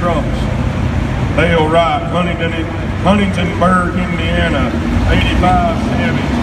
trucks. Dale Wright, Huntington, Huntingtonburg, Indiana, 85 Chevy.